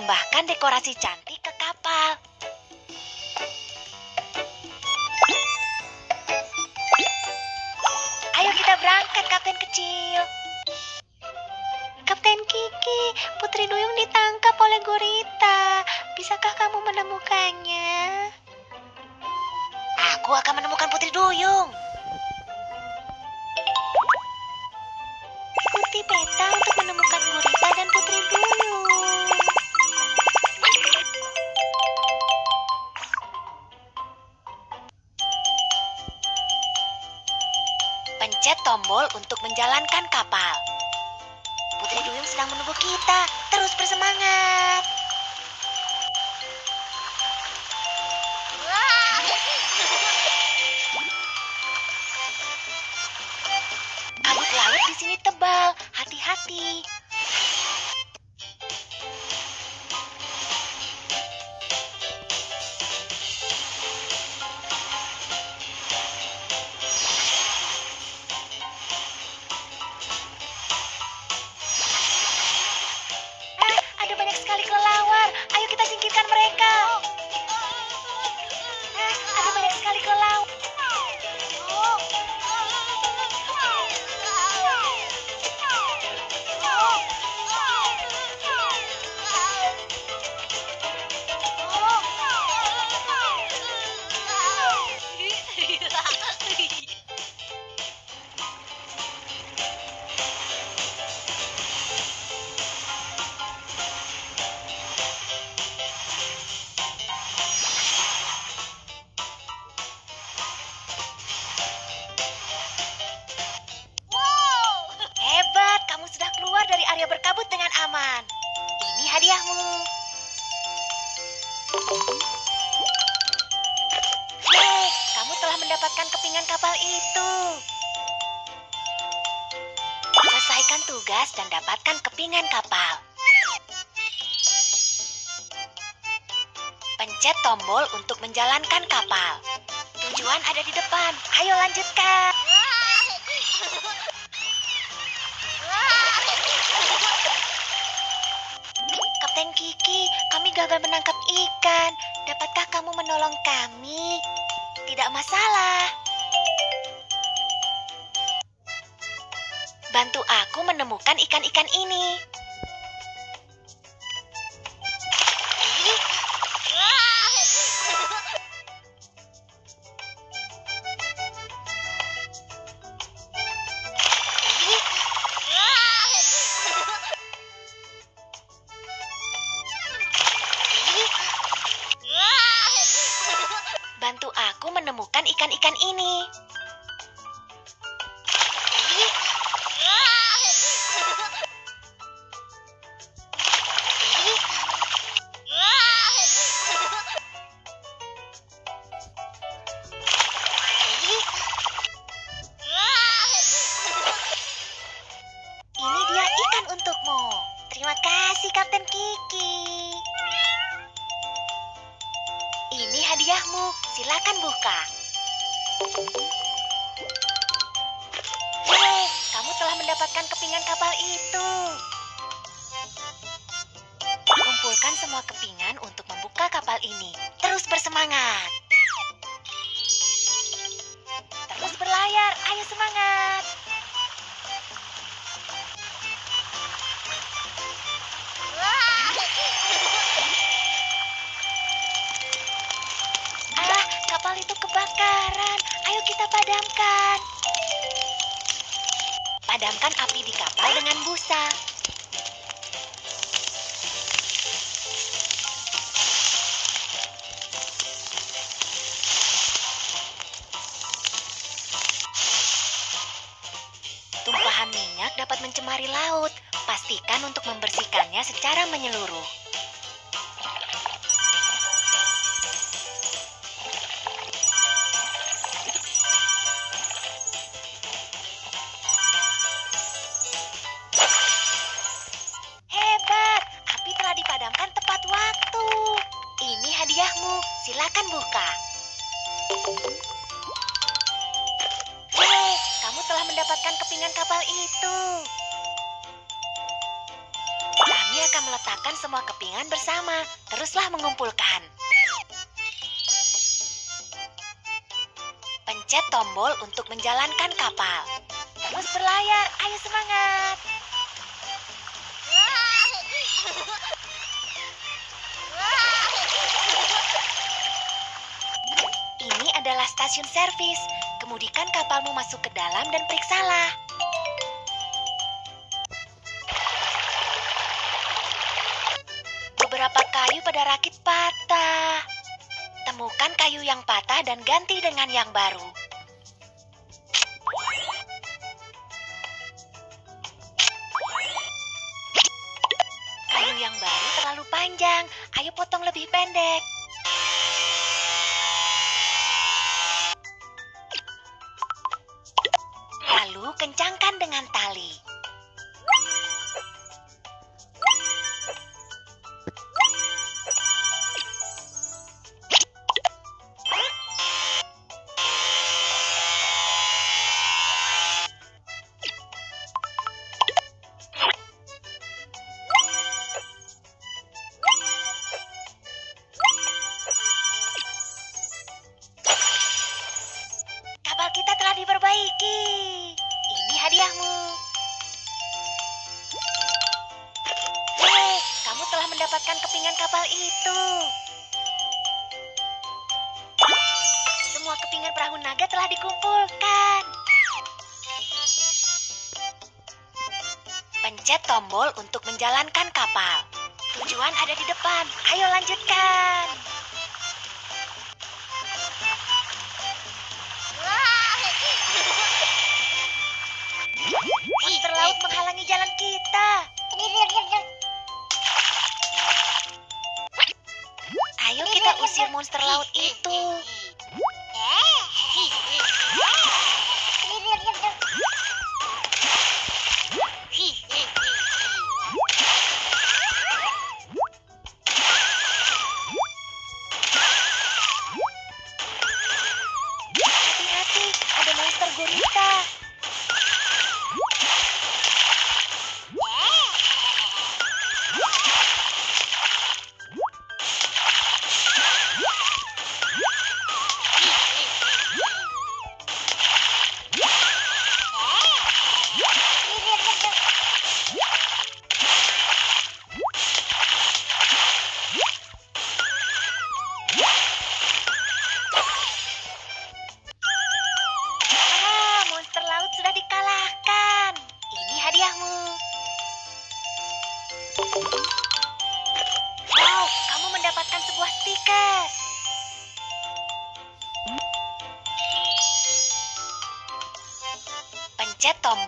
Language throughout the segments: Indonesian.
menambahkan dekorasi cantik ke kapal. Ayo kita berangkat, Kapten kecil. Kapten Kiki, Putri Duyung ditangkap oleh gurita. Bisakah kamu menemukannya? Aku akan menemukan Putri Duyung. Pencet tombol untuk menjalankan kapal. Putri Duyung sedang menunggu kita. Terus bersemangat. Kabut laut di sini tebal. Hati-hati. Kita singkirkan mereka. Hadiahmu. Yeay, kamu telah mendapatkan kepingan kapal itu. Selesaikan tugas dan dapatkan kepingan kapal. Pencet tombol untuk menjalankan kapal. Tujuan ada di depan. Ayo lanjutkan. Kami gagal menangkap ikan. Dapatkah kamu menolong kami? Tidak masalah. Bantu aku menemukan ikan-ikan ini. Hadiahmu. Silakan buka. Yeay, kamu telah mendapatkan kepingan kapal itu. Kumpulkan semua kepingan untuk membuka kapal ini. Terus bersemangat. Terus berlayar. Ayo semangat. Kapal itu kebakaran. Ayo kita padamkan. Padamkan api di kapal dengan busa. Tumpahan minyak dapat mencemari laut. Pastikan untuk membersihkannya secara menyeluruh. Bersama. Teruslah mengumpulkan. Pencet tombol untuk menjalankan kapal. Terus berlayar, ayo semangat! Ini adalah stasiun servis. Kemudikan kapalmu masuk ke dalam dan periksalah. Pada rakit patah. Temukan kayu yang patah dan ganti dengan yang baru. Kayu yang baru terlalu panjang. Ayo potong lebih pendek. Kepingan perahu naga telah dikumpulkan. Pencet tombol untuk menjalankan kapal. Tujuan ada di depan. Ayo lanjutkan. Monster laut menghalangi jalan kita. Ayo kita usir monster laut itu.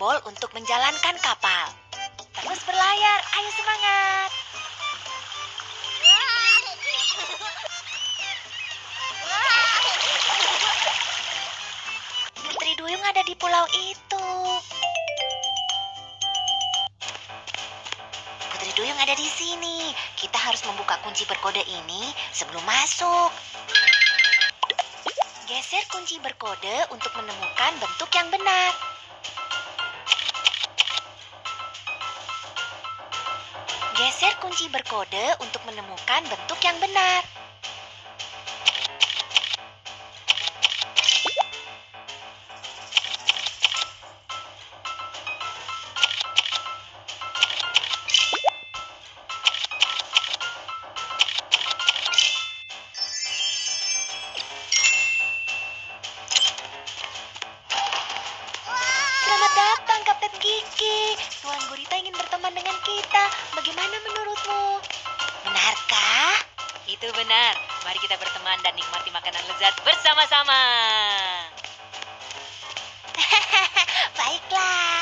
Tombol untuk menjalankan kapal. Terus berlayar, ayo semangat. Putri Duyung ada di pulau itu. Putri Duyung ada di sini. Kita harus membuka kunci berkode ini sebelum masuk. Geser kunci berkode untuk menemukan bentuk yang benar. Kunci berkode untuk menemukan bentuk yang benar. Berteman dengan kita. Bagaimana menurutmu? Benarkah? Itu benar. Mari kita berteman dan nikmati makanan lezat bersama-sama. Baiklah.